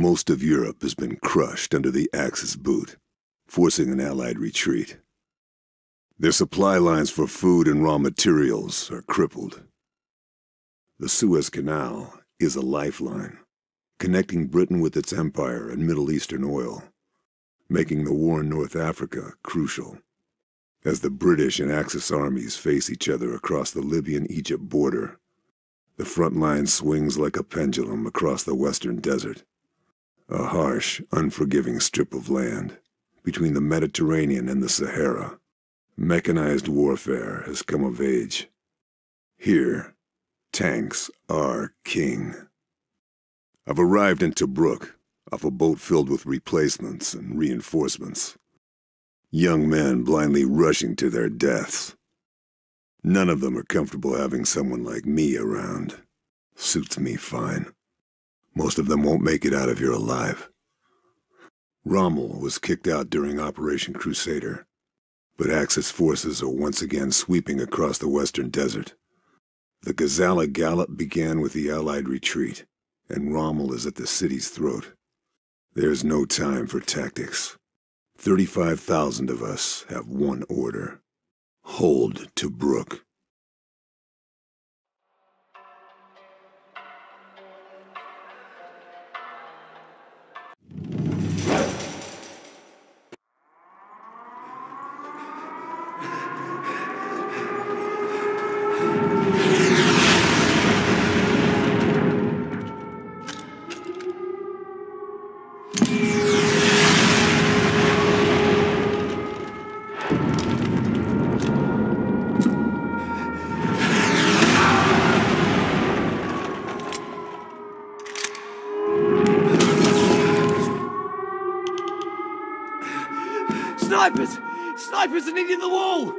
Most of Europe has been crushed under the Axis boot, forcing an Allied retreat. Their supply lines for food and raw materials are crippled. The Suez Canal is a lifeline, connecting Britain with its empire and Middle Eastern oil, making the war in North Africa crucial. As the British and Axis armies face each other across the Libyan-Egypt border, the front line swings like a pendulum across the western desert a harsh, unforgiving strip of land between the Mediterranean and the Sahara. Mechanized warfare has come of age. Here, tanks are king. I've arrived in Tobruk, off a boat filled with replacements and reinforcements. Young men blindly rushing to their deaths. None of them are comfortable having someone like me around. Suits me fine. Most of them won't make it out if you're alive. Rommel was kicked out during Operation Crusader, but Axis forces are once again sweeping across the western desert. The Gazala Gallop began with the Allied retreat, and Rommel is at the city's throat. There's no time for tactics. 35,000 of us have one order. Hold Tobruk. Snipers! Snipers are needing the wall!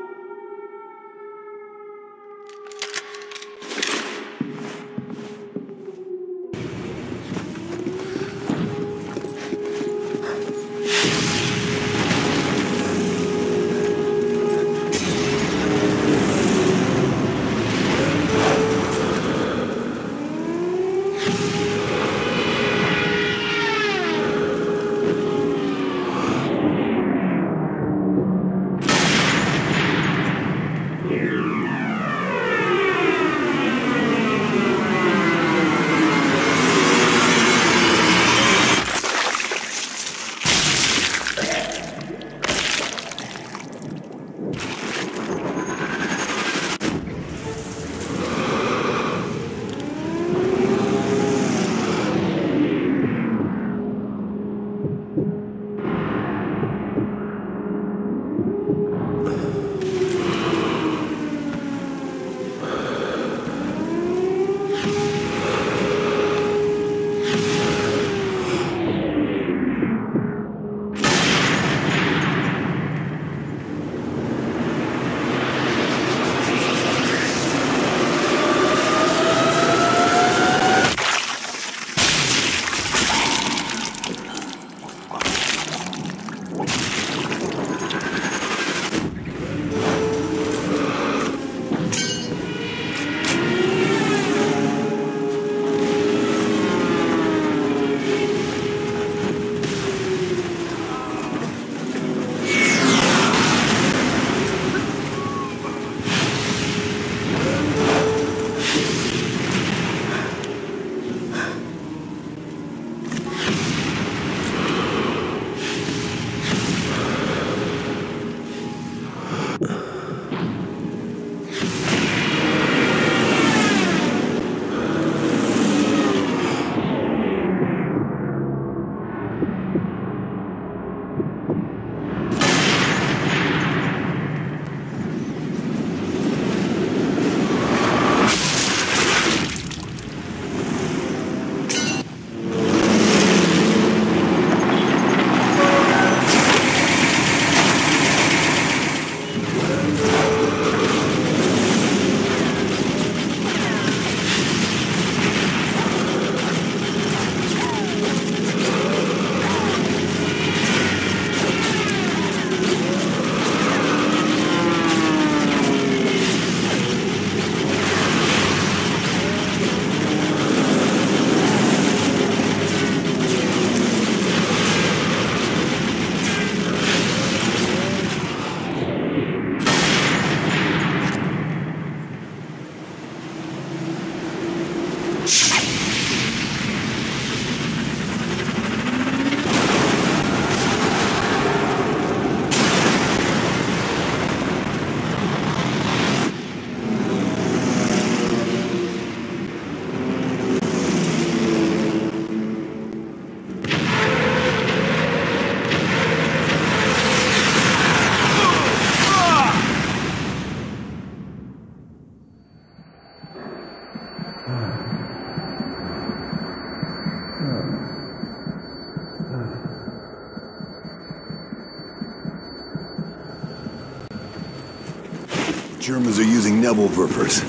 Germans are using Nebelwerfers.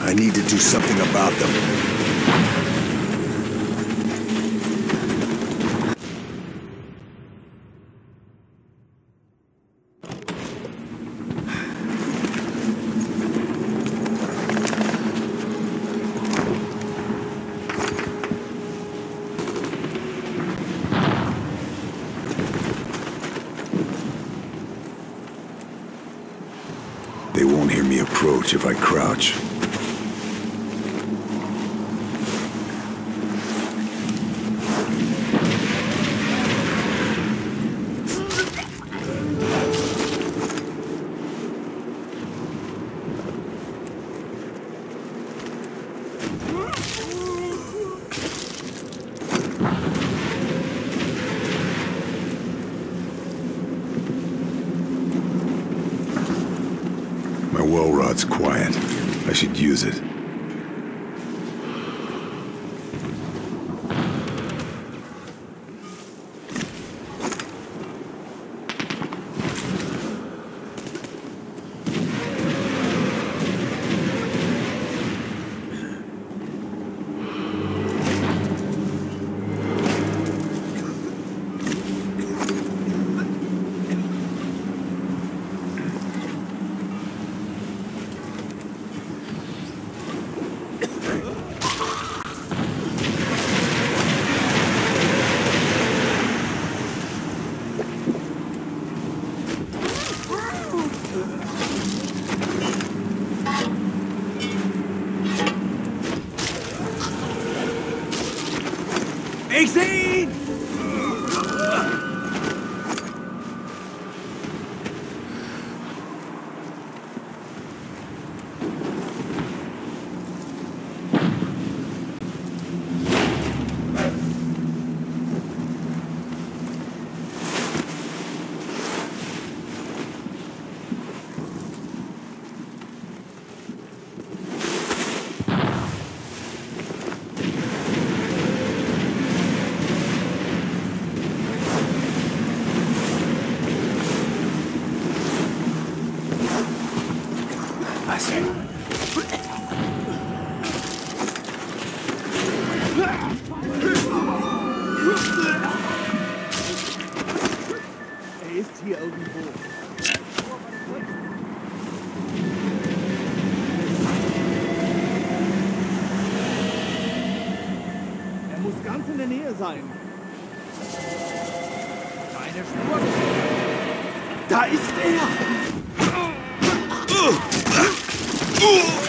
I need to do something about them. Oh!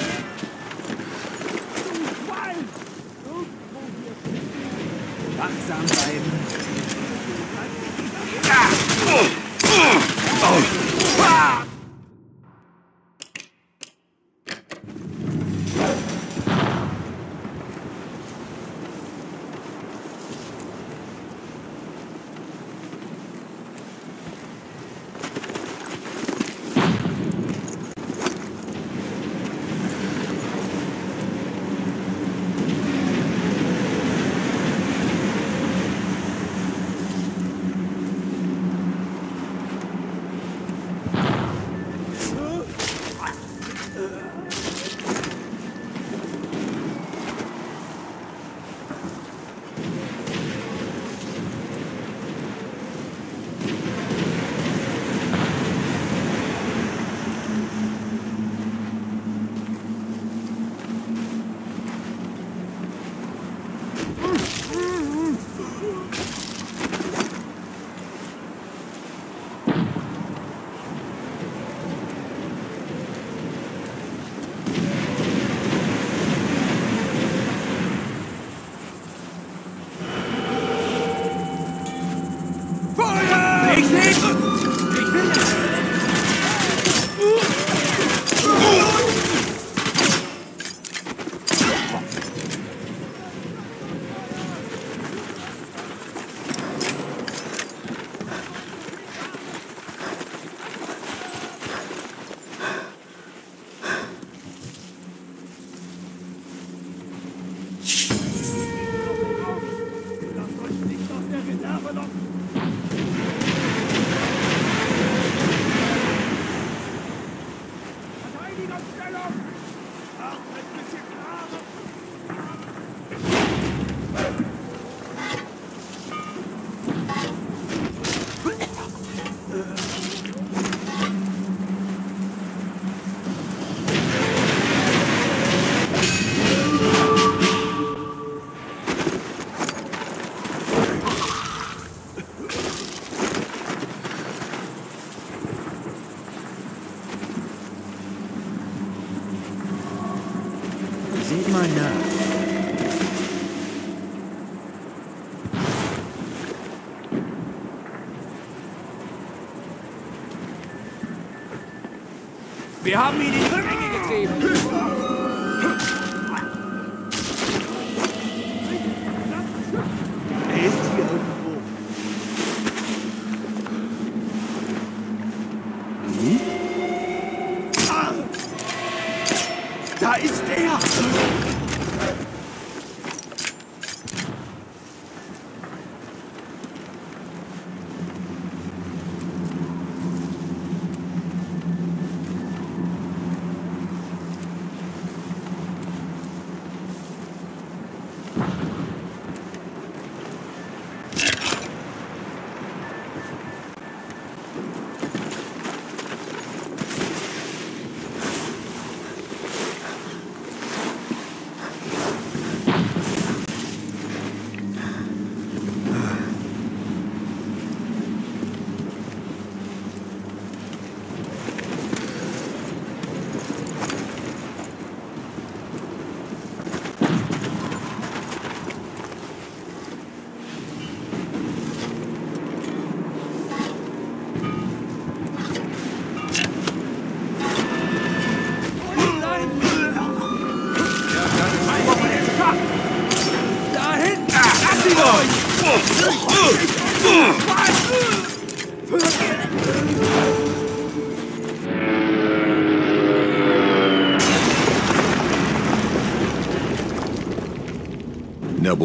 Wir haben ihn in die Enge getrieben.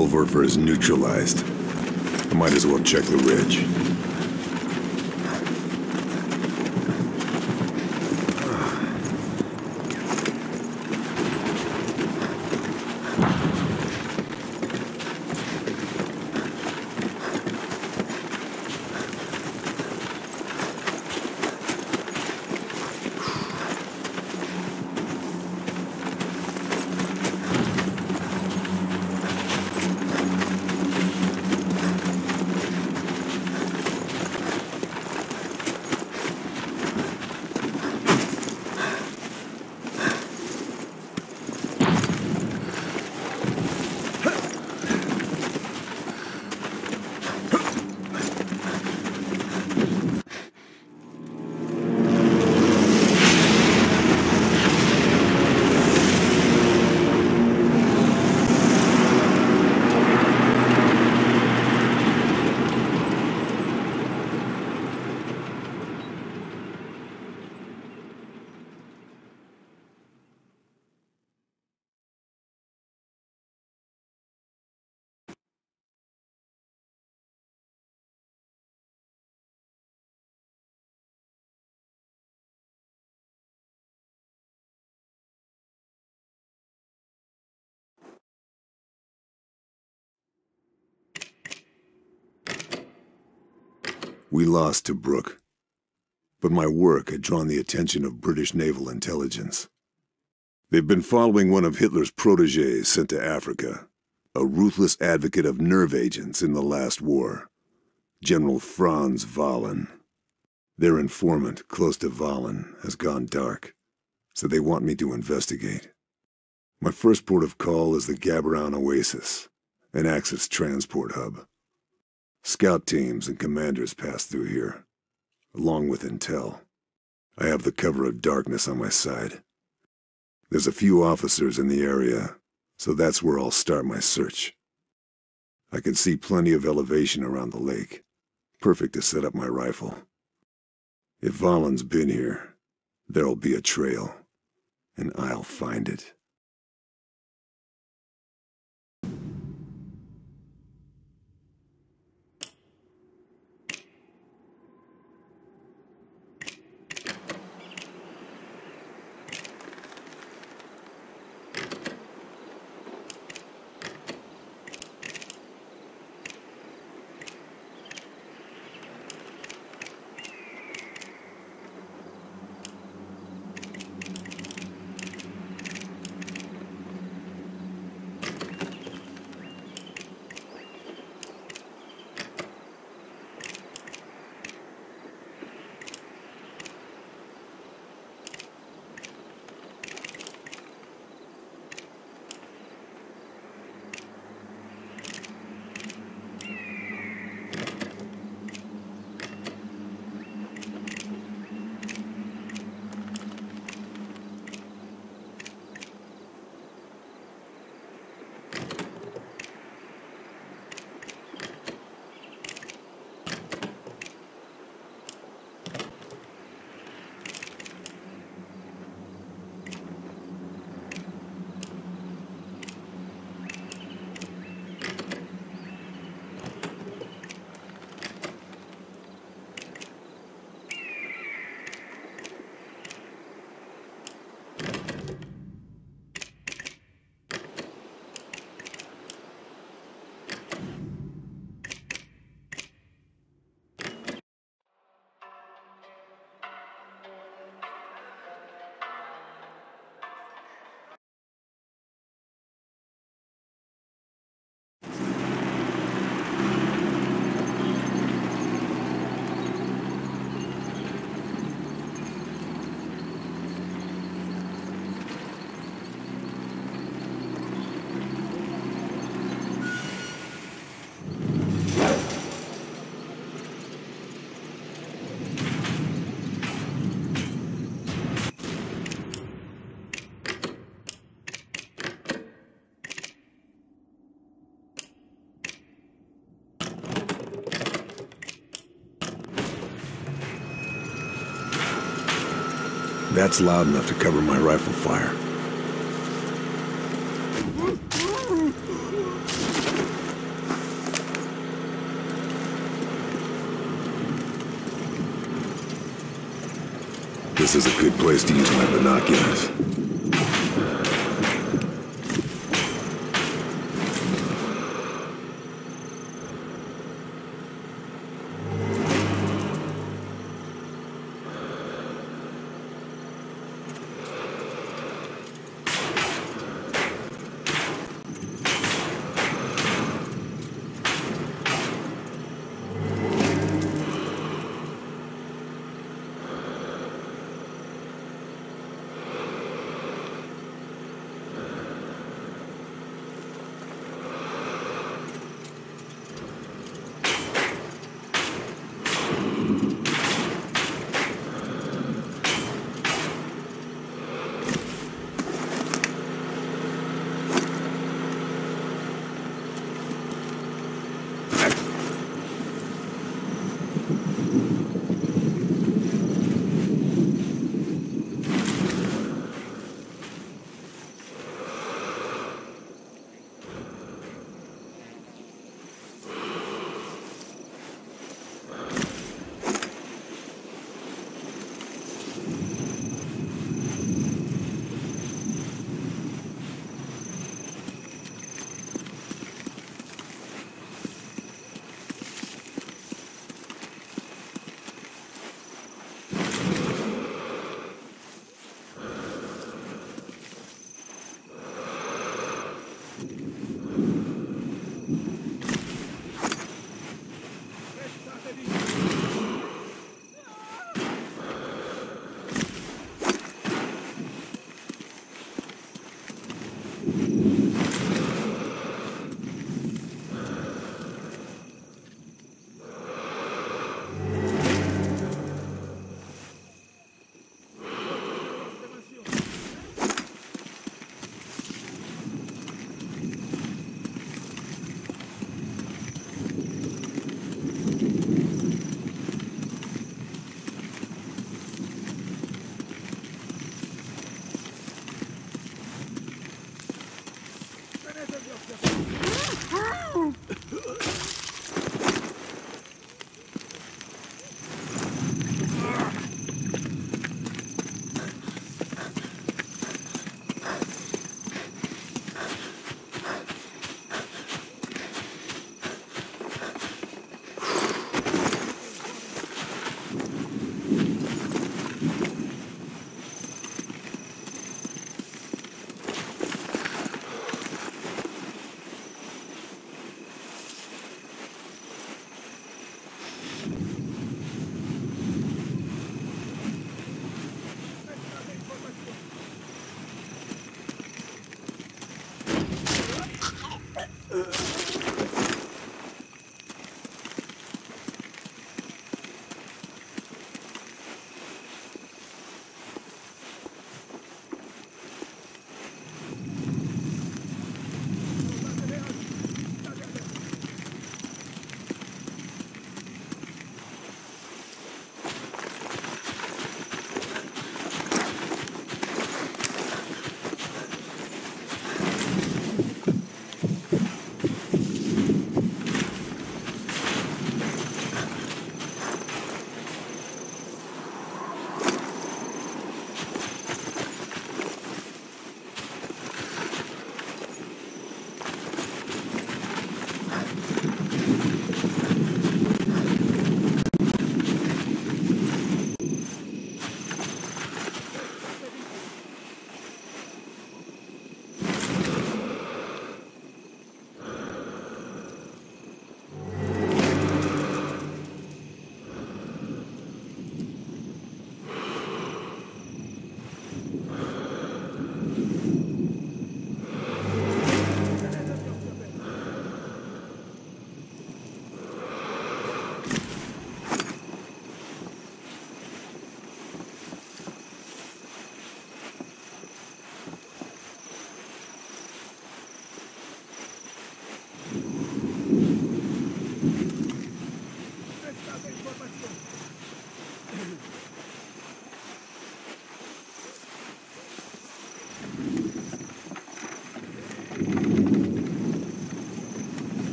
Wolverfer is neutralized. I might as well check the ridge. We lost Tobruk, but my work had drawn the attention of British naval intelligence. They've been following one of Hitler's proteges sent to Africa, a ruthless advocate of nerve agents in the last war, General Franz Vahlen. Their informant, close to Vahlen, has gone dark, so they want me to investigate. My first port of call is the Gaberoun Oasis, an Axis transport hub. Scout teams and commanders pass through here, along with intel. I have the cover of darkness on my side. There's a few officers in the area, so that's where I'll start my search. I can see plenty of elevation around the lake, perfect to set up my rifle. If Vahlen's been here, there'll be a trail, and I'll find it. that's loud enough to cover my rifle fire. This is a good place to use my binoculars.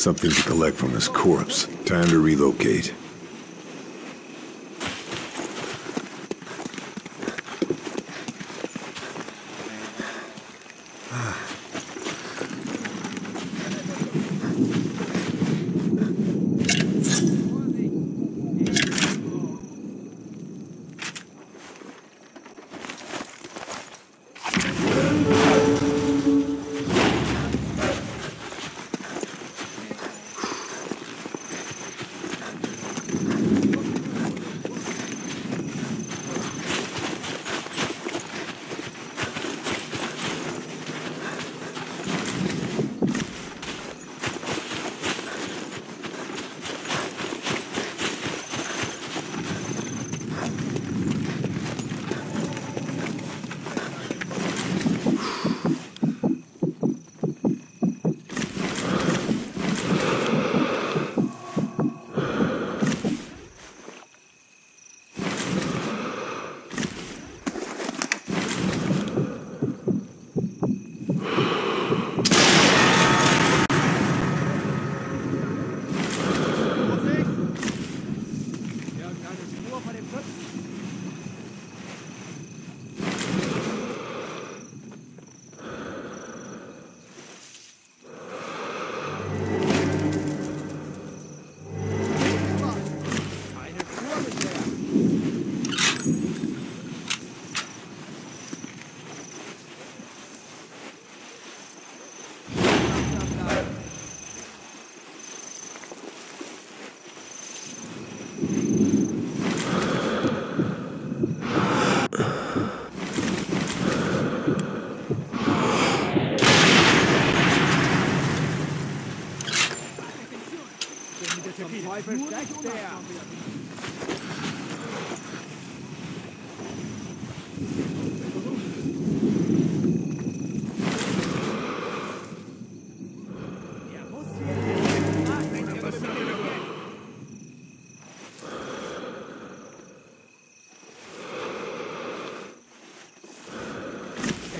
Something to collect from this corpse. Time to relocate.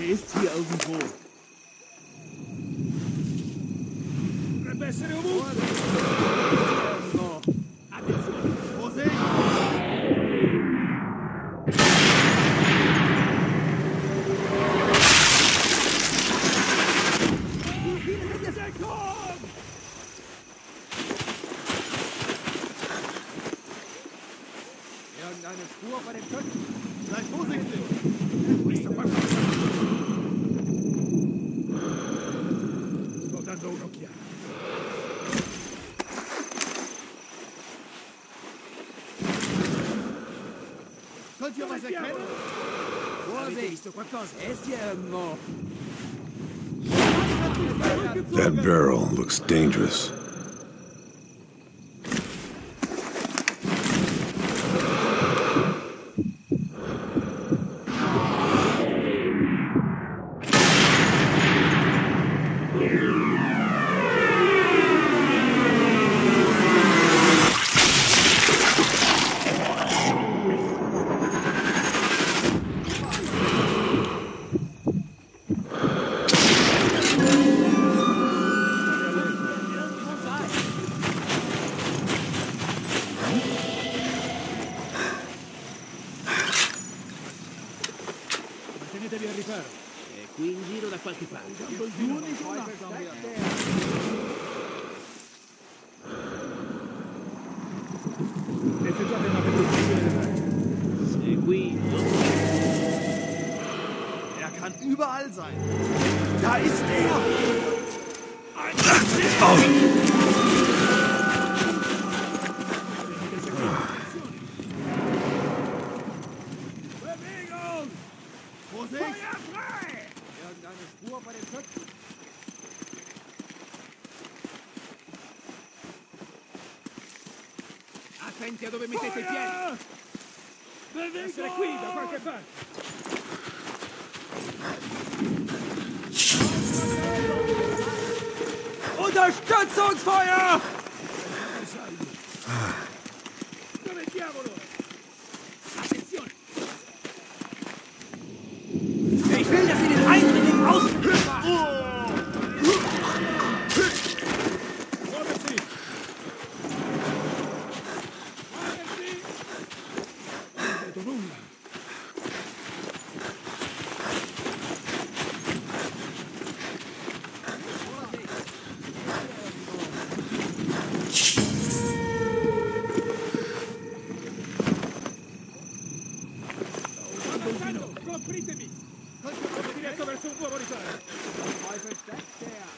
Er ist hier irgendwo. Verbessere That barrel looks dangerous. Back down.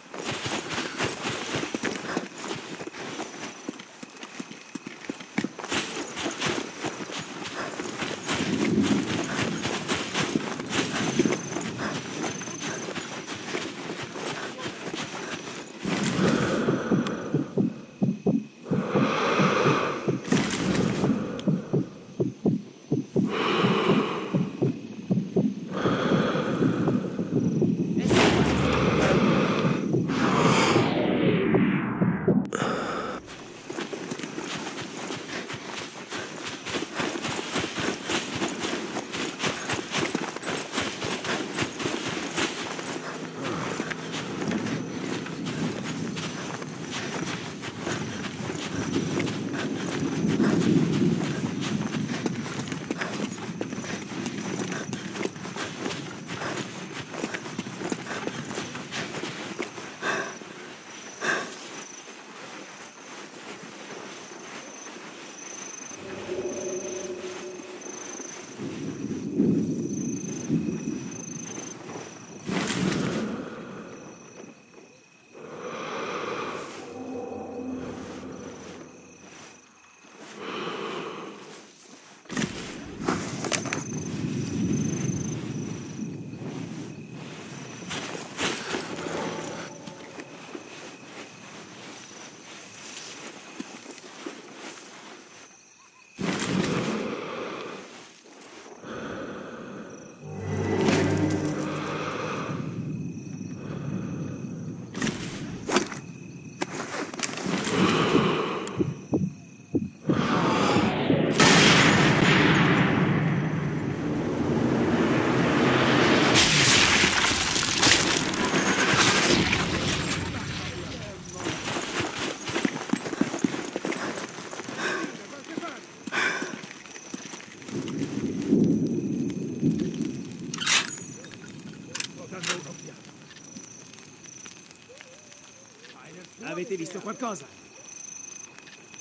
Avete visto qualcosa?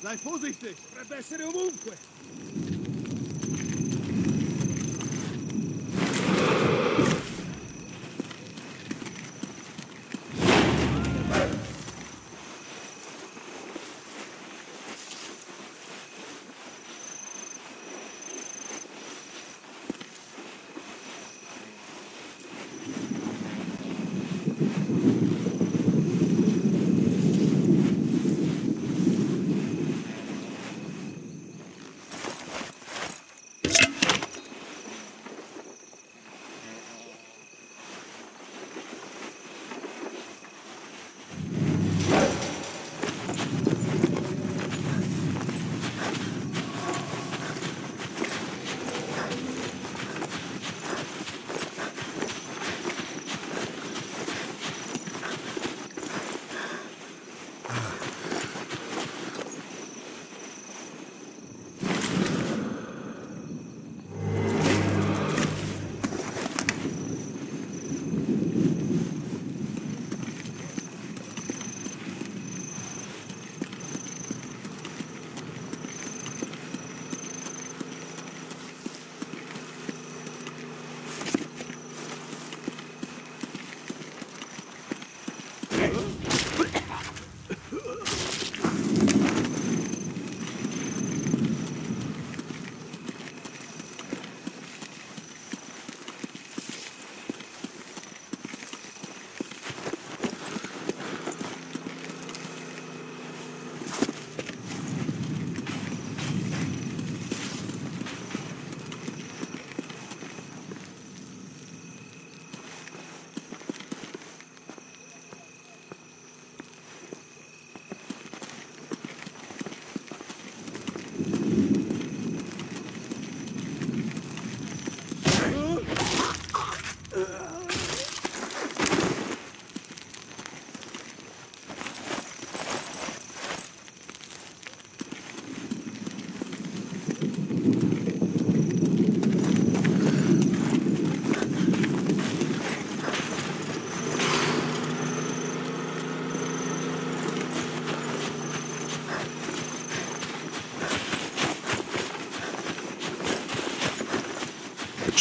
Dai, vorsichtig! Dovrebbe essere ovunque!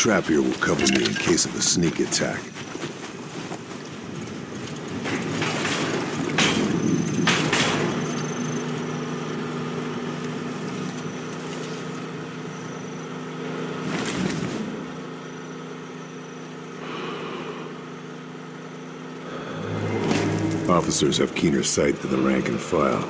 trap here will cover me in case of a sneak attack. Officers have keener sight than the rank and file.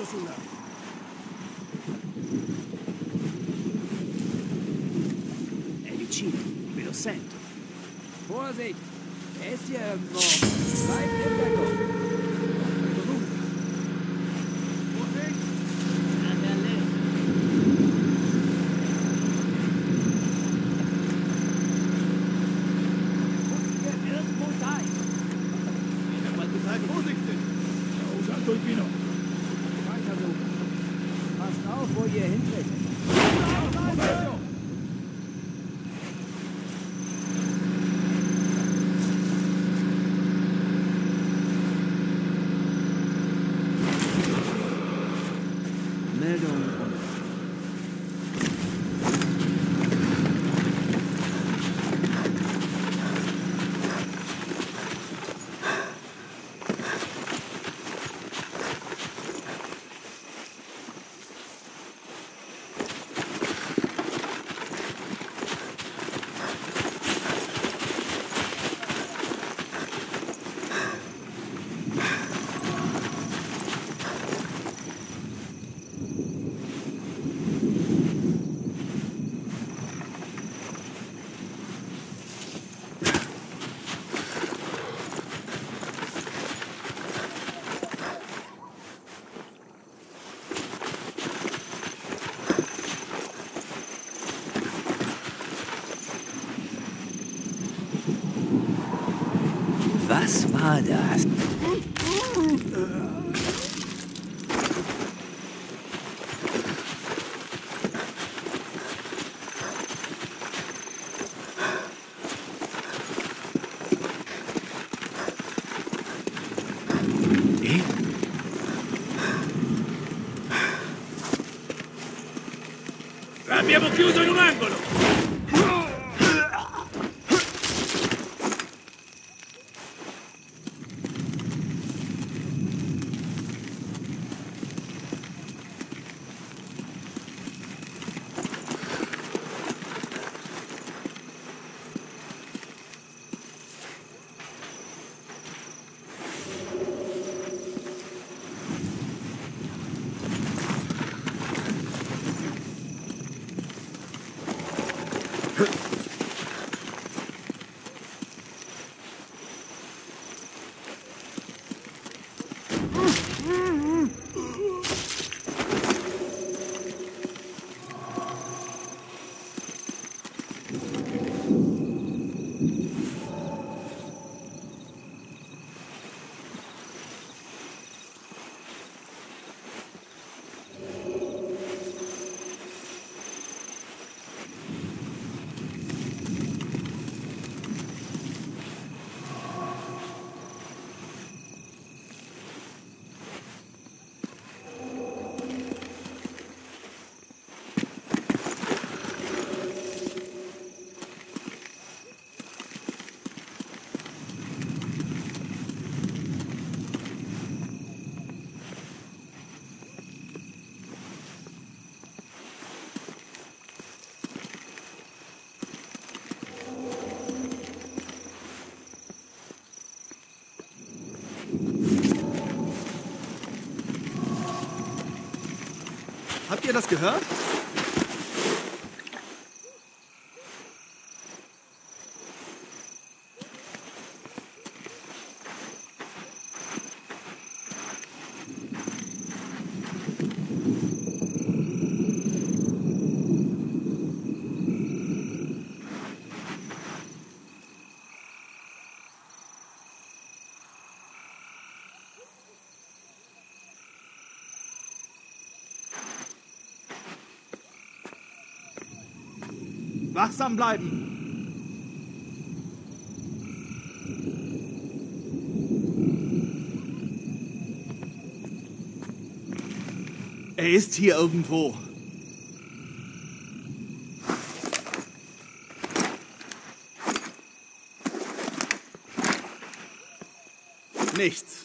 どすんだ Stardust. Habt ihr das gehört? wachsam bleiben. Er ist hier irgendwo. Nichts.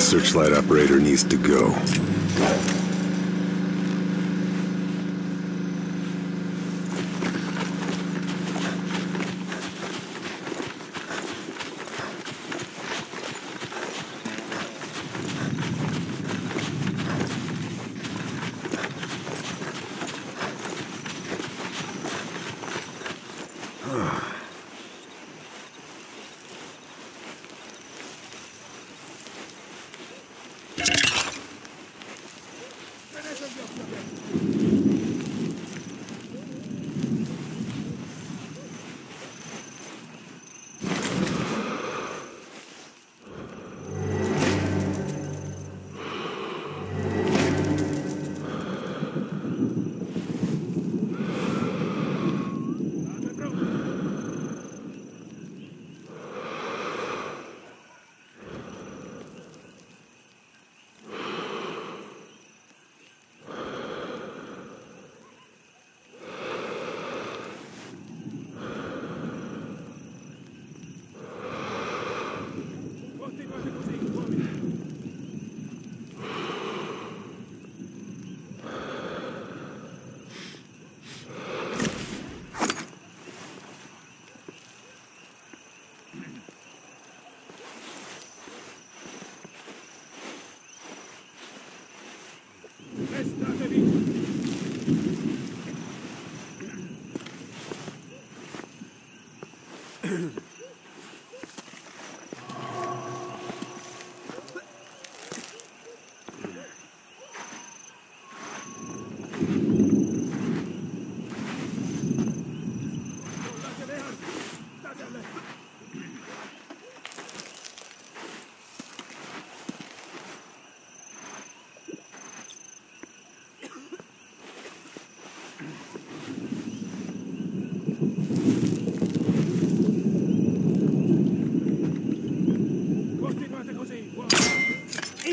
Searchlight operator needs to go.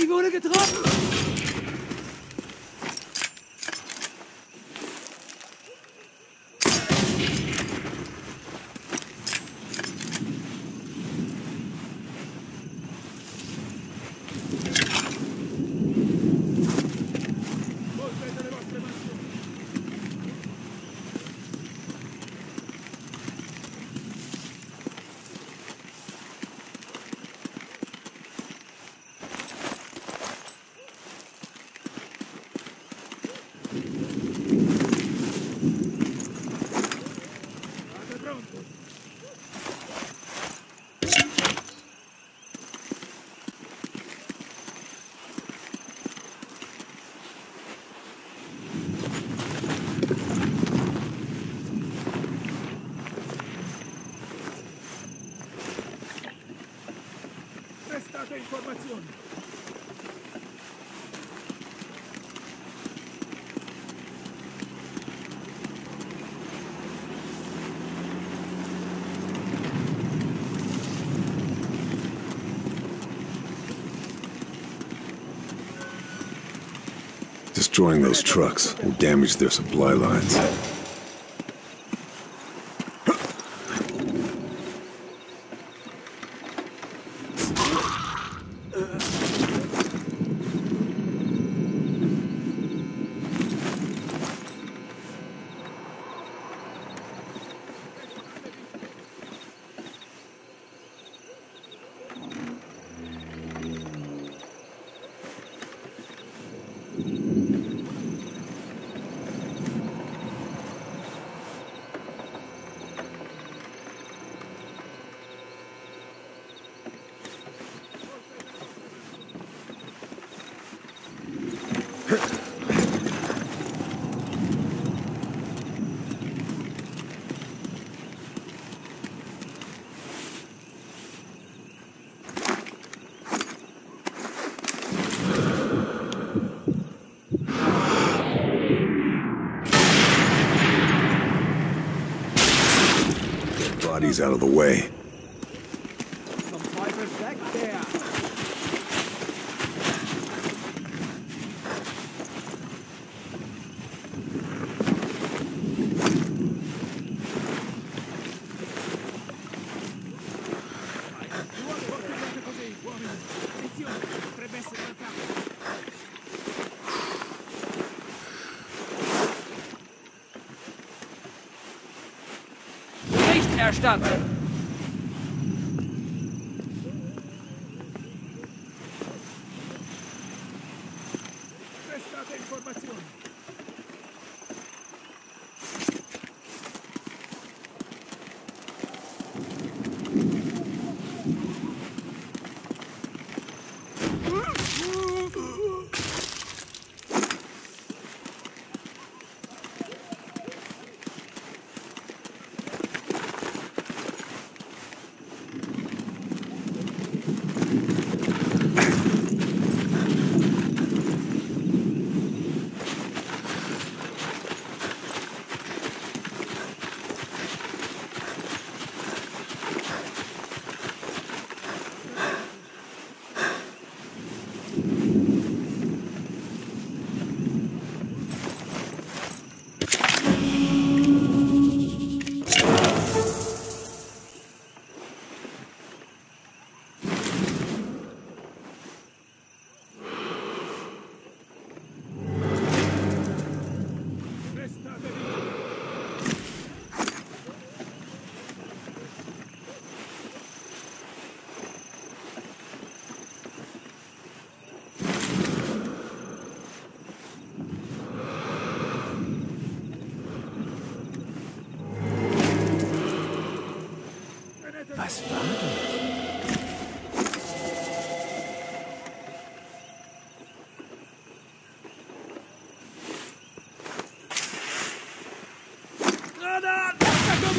Figur getroffen! Destroying those trucks will damage their supply lines. things out of the way. Herr Stadt.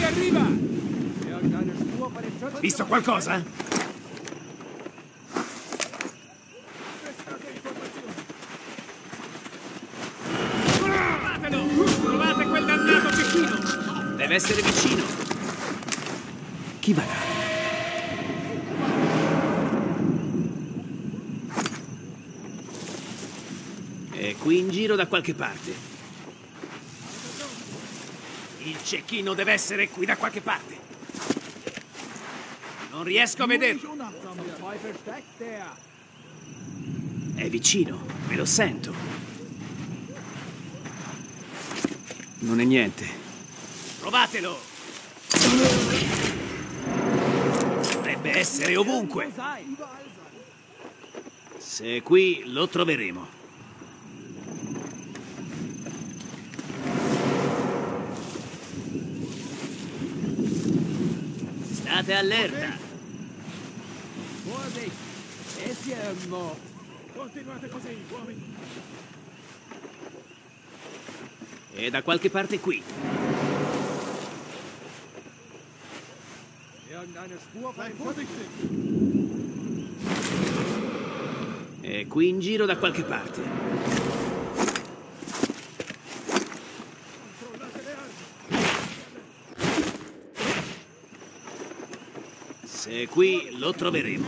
arriva! Visto qualcosa? Trovate quel dannato cecchino! Deve essere vicino! Chi va là? qui in giro da qualche parte. Cecchino deve essere qui da qualche parte. Non riesco a vederlo. È vicino, me lo sento. Non è niente. Provatelo! Dovrebbe essere ovunque. Se è qui, lo troveremo. State allerta! Muovi! E siamo! Continuate così, uomini! E da qualche parte qui. E qui in giro da qualche parte. E eh, qui lo troveremo.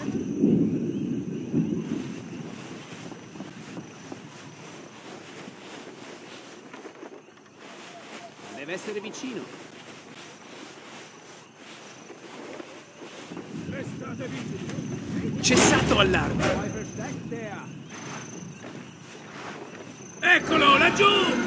Deve essere vicino. Cessato allarme. Eccolo, laggiù!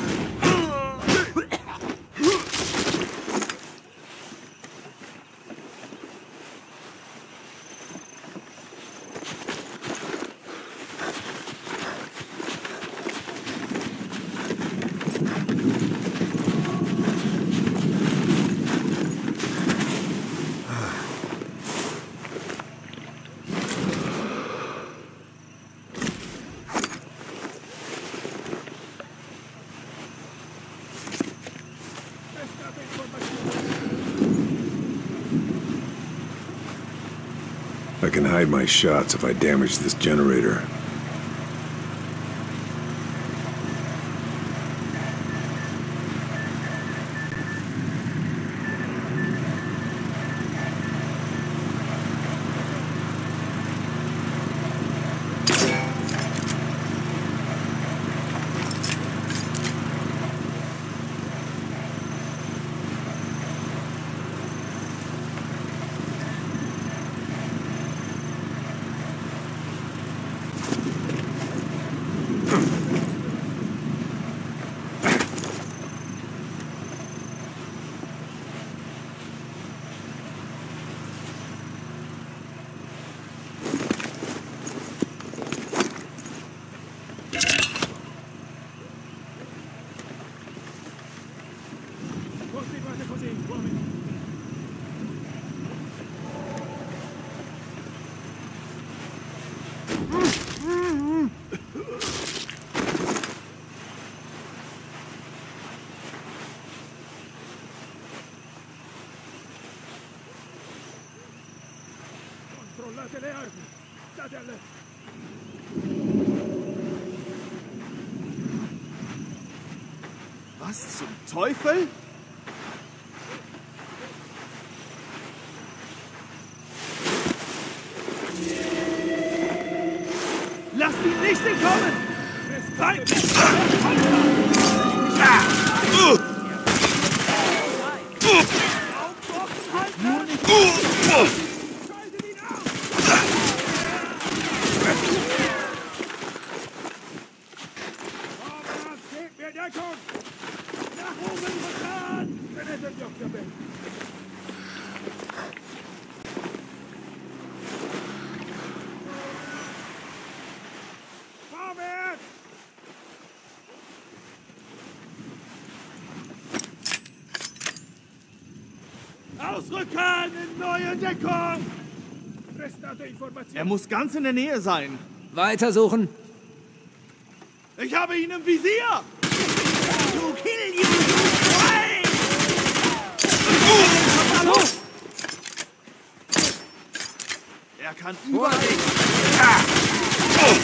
hide my shots if I damage this generator. Was zum Teufel? Ausrücken in neue Deckung! Er muss ganz in der Nähe sein. Weitersuchen. Ich habe ihn im Visier! You kill you, you oh, oh, Er kann überall... Ah. Oh.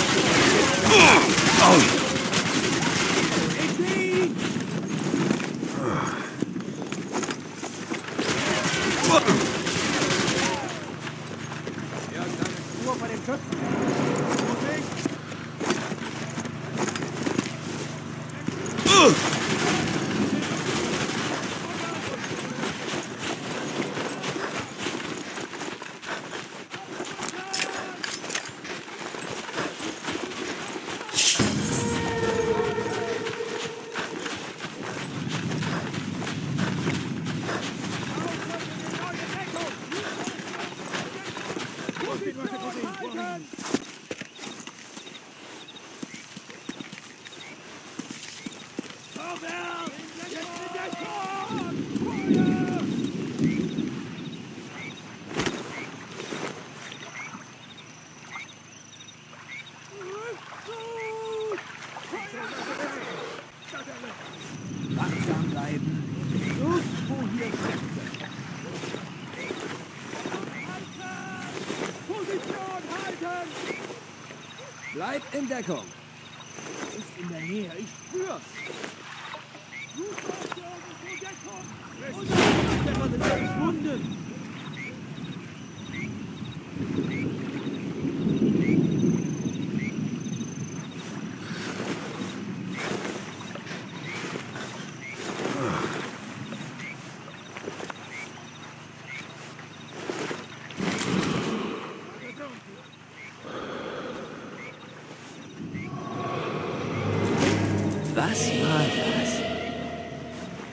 Oh. oh. And Entdeckung.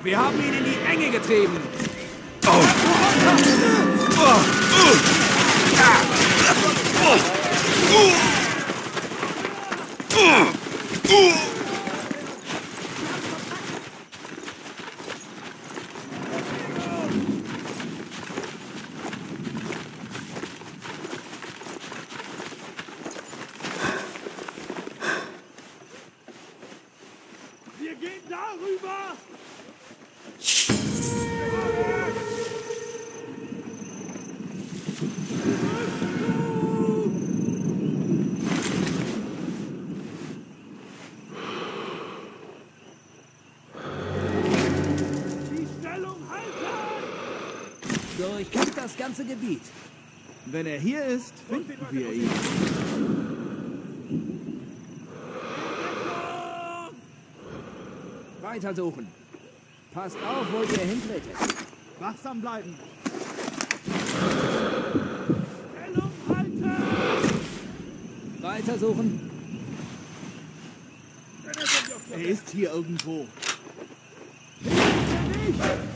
Wir haben ihn in die Enge getrieben. Durchkämmt das ganze Gebiet. Wenn er hier ist, finden wir ihn. Weiter suchen. Passt auf, wo ihr hintretet. Wachsam bleiben. Weiter suchen. Er ist hier irgendwo. Ist er nicht?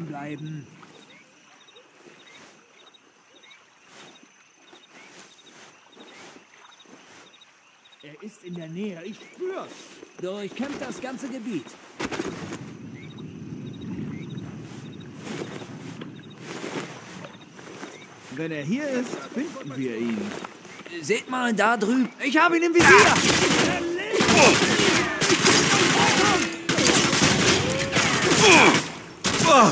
wachsam bleiben. Er ist in der Nähe, ich spür's. Durchkämpft das ganze Gebiet. Wenn er hier ist, finden wir ihn. Seht mal da drüben. Ich habe ihn im Visier. Ah. Oh. Oh. Oh.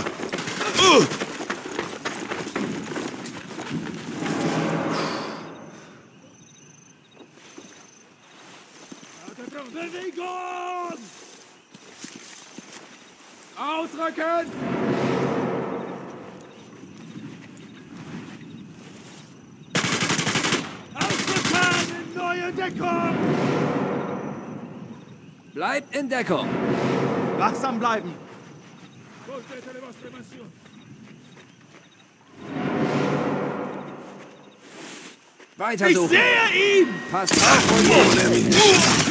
Deckung. Wachsam bleiben. Weiter ich suchen. sehe ihn! Passt auf!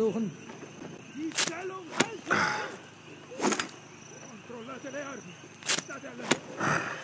versuchen? Die Stellung halten! Controllate le armi! State allergico!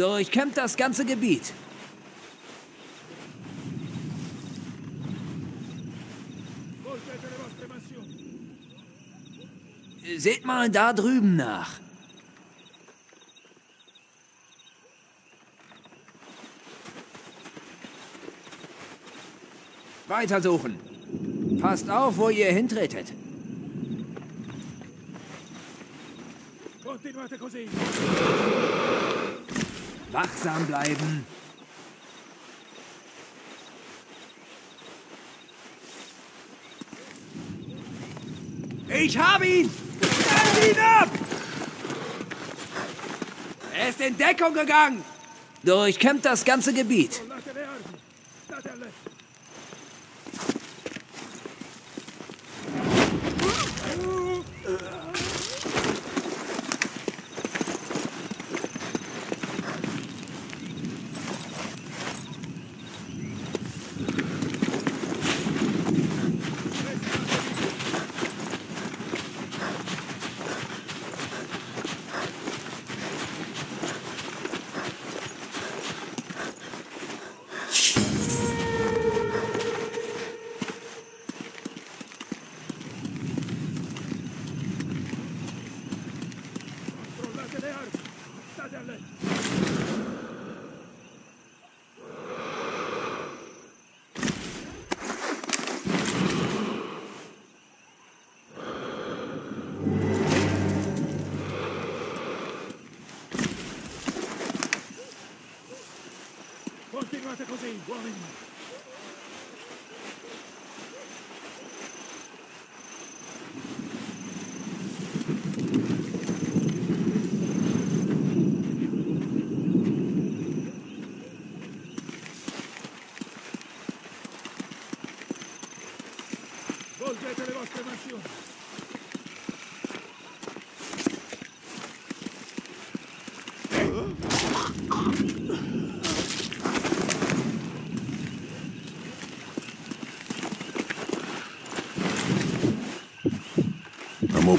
Durchkämmt das ganze Gebiet. Seht mal da drüben nach. Weiter suchen. Passt auf, wo ihr hintretet. Continuate così. Wachsam bleiben. Ich habe ihn! Stand ihn ab! Er ist in Deckung gegangen! Durchkämmt das ganze Gebiet.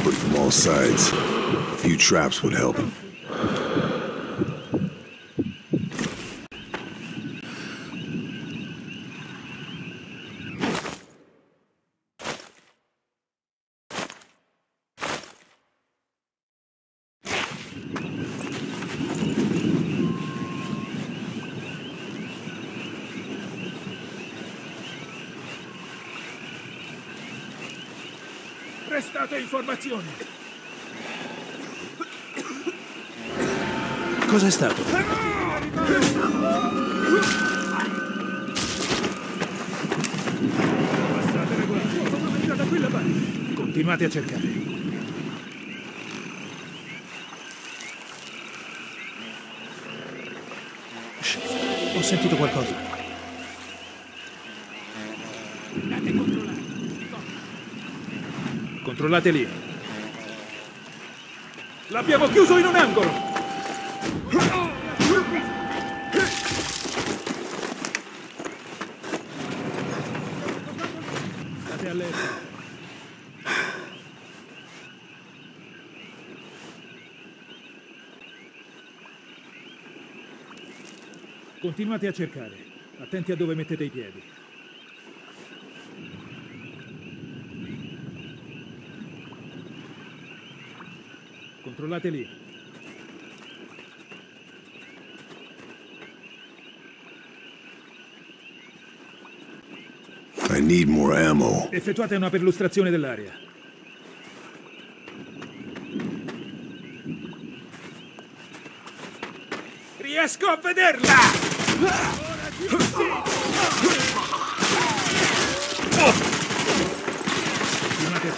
But from all sides. A few traps would help. him. informazioni. Cos'è stato? Passate da qui la Continuate a cercare. controllate lì. L'abbiamo chiuso in un angolo! State allerta. Continuate a cercare. Attenti a dove mettete i piedi. Tornate lì. I need more ammo. Effettuate una perlustrazione dell'area. Riesco a vederla! Tornate a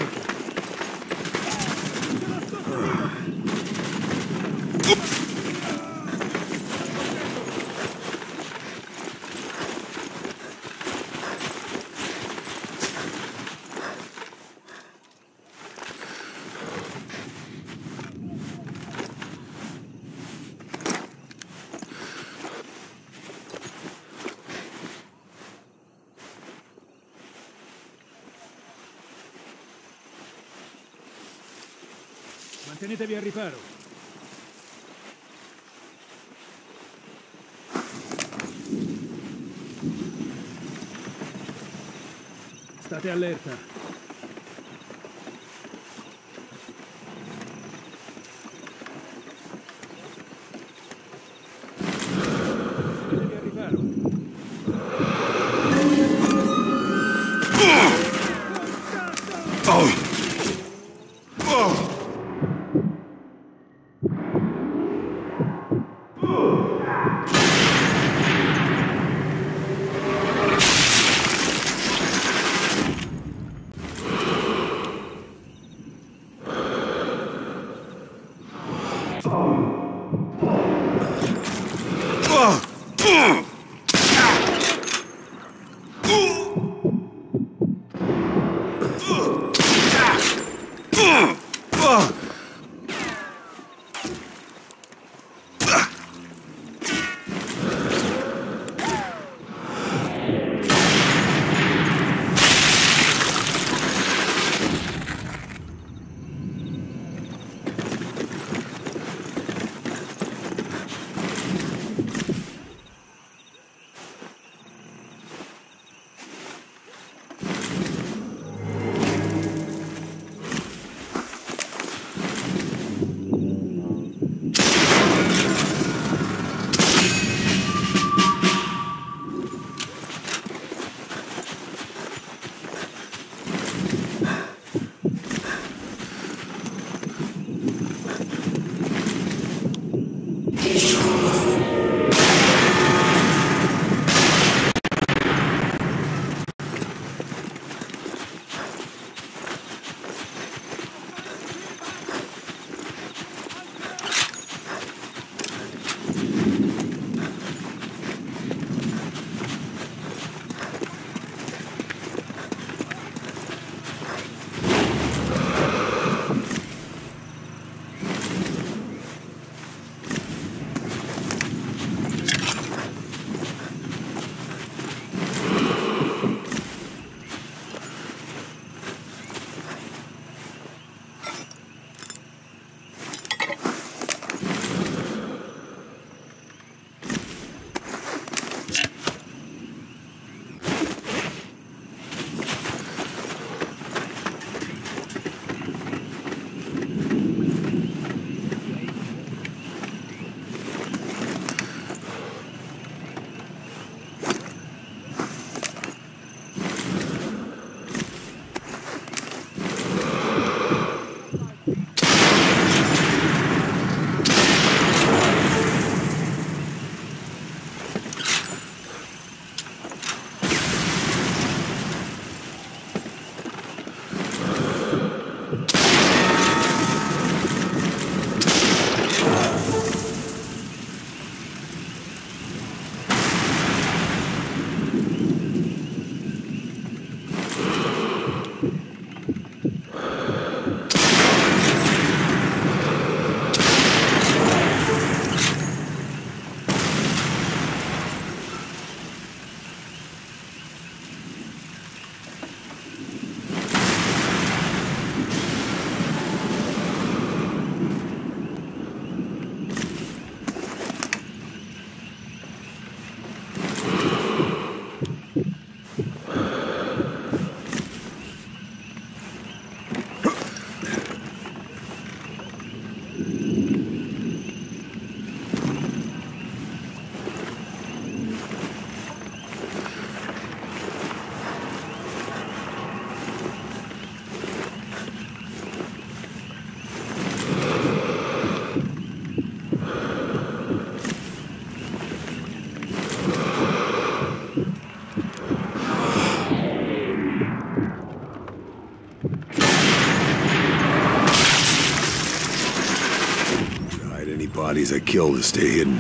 tenetevi al riparo. State allerta. bodies I kill to stay hidden.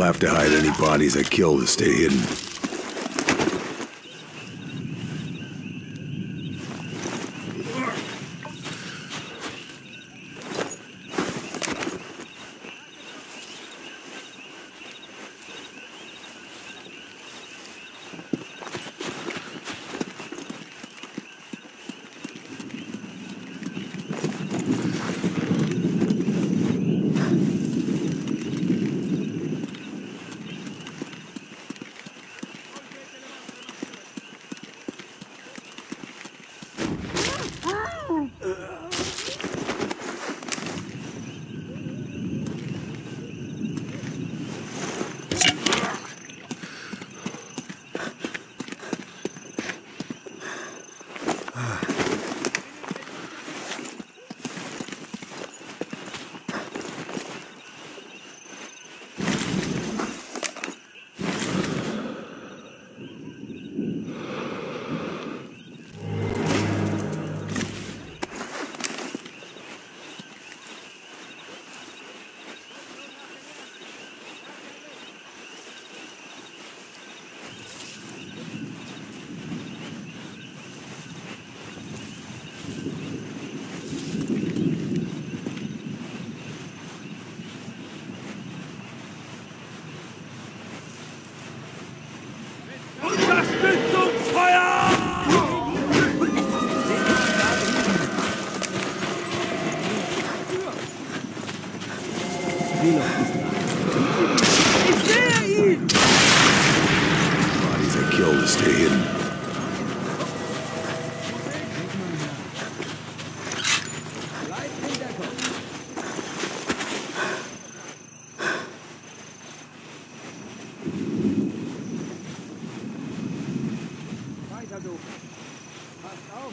I'll have to hide any bodies I kill to stay hidden.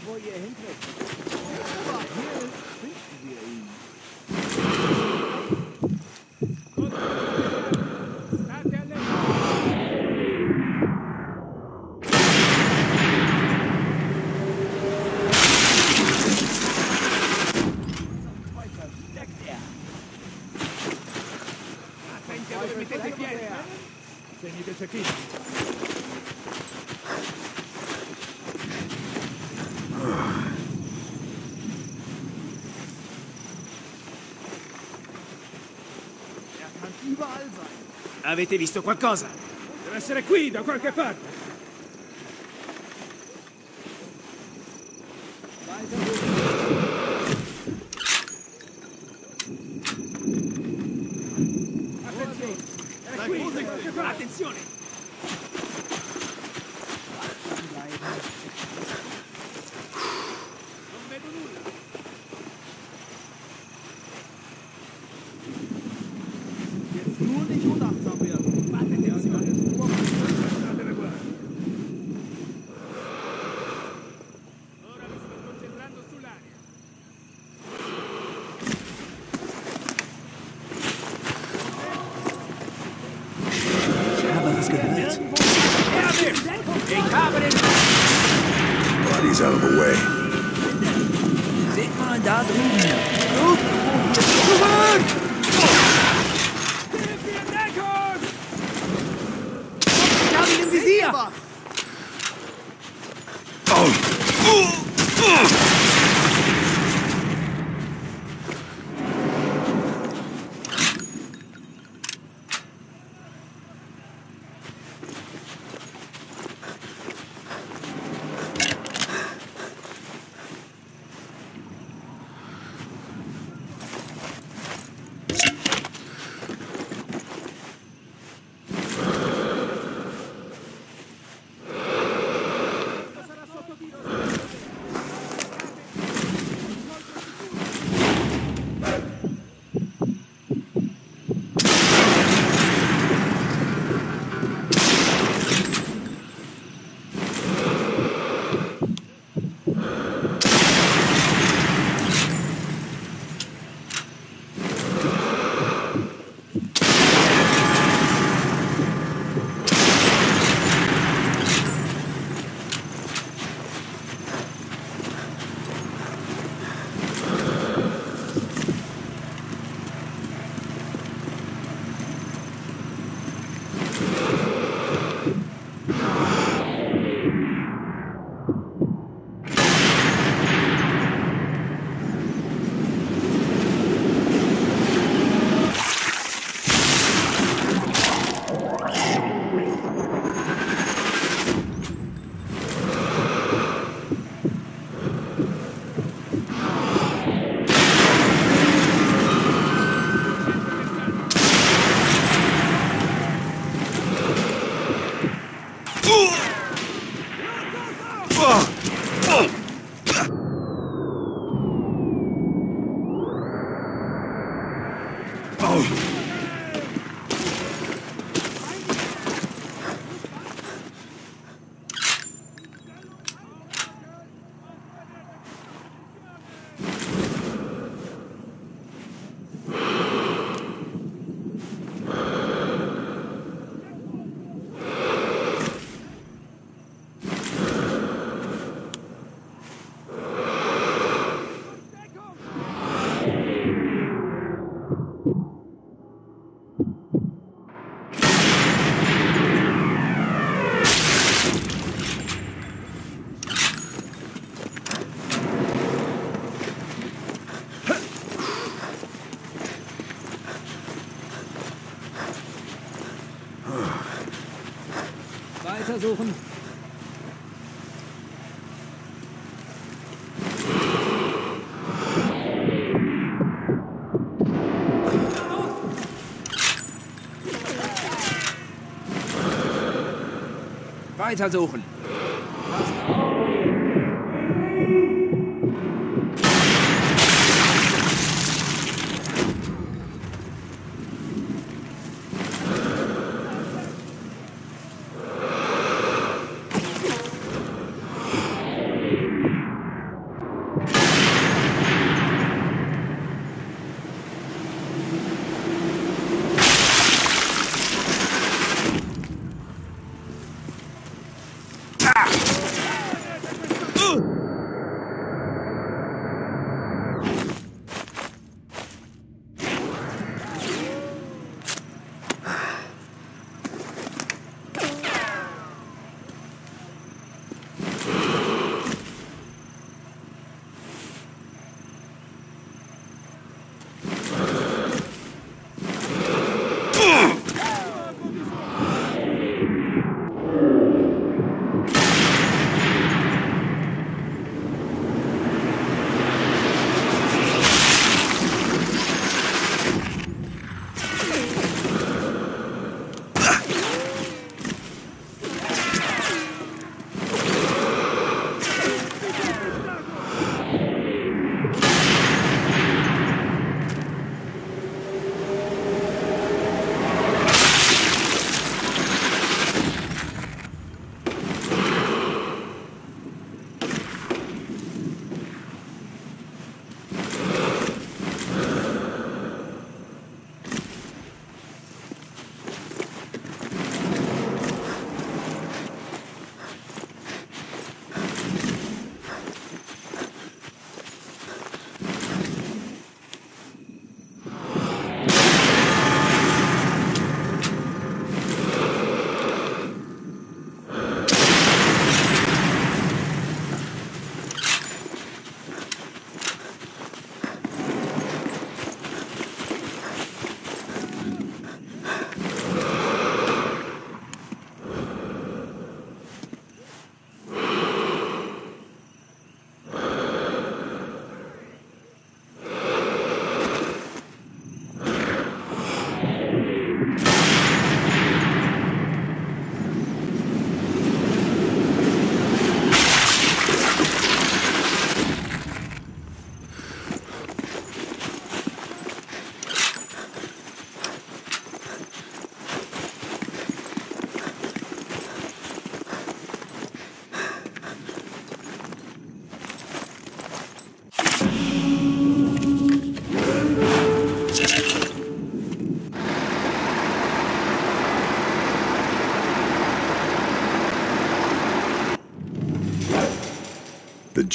wo ihr hintritt. Hier finden wir ihn. Avete visto qualcosa? Deve essere qui, da qualche parte. suchen. Weiter suchen.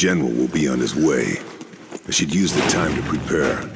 general will be on his way. I should use the time to prepare.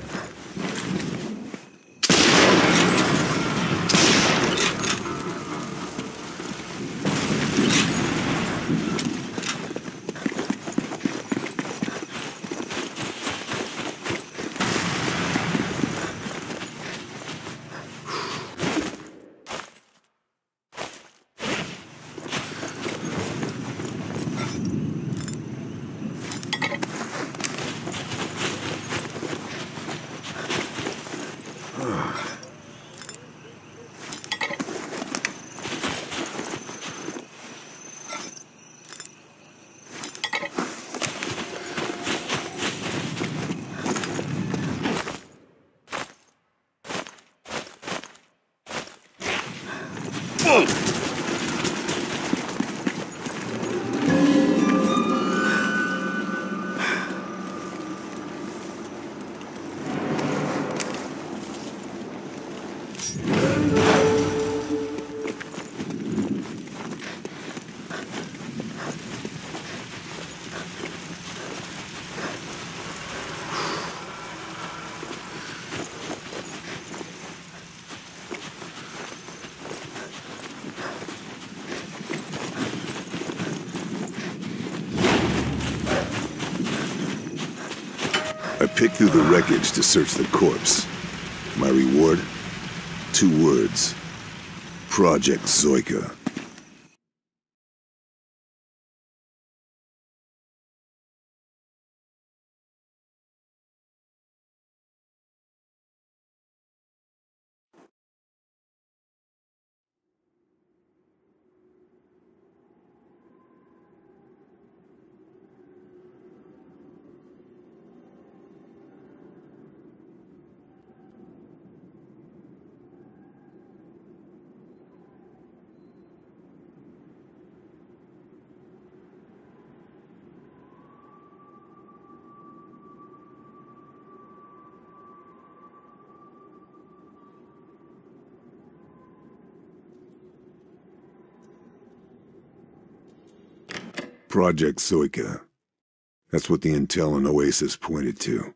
Pick through the wreckage to search the corpse. My reward? Two words. Project Zoika. Project Soika. That's what the intel in Oasis pointed to.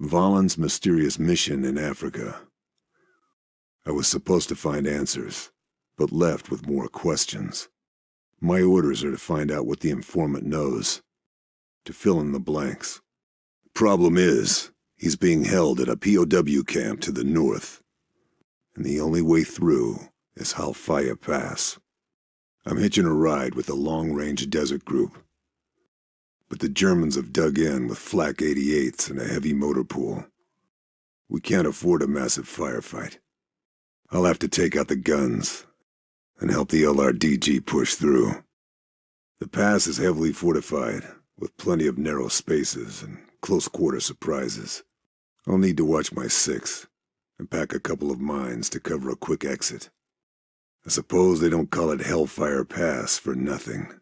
Vahlen's mysterious mission in Africa. I was supposed to find answers, but left with more questions. My orders are to find out what the informant knows, to fill in the blanks. Problem is, he's being held at a POW camp to the north, and the only way through is Halfaya Pass. I'm hitching a ride with the long range desert group. But the Germans have dug in with flak 88s and a heavy motor pool. We can't afford a massive firefight. I'll have to take out the guns and help the LRDG push through. The pass is heavily fortified, with plenty of narrow spaces and close quarter surprises. I'll need to watch my six and pack a couple of mines to cover a quick exit. I suppose they don't call it Hellfire Pass for nothing.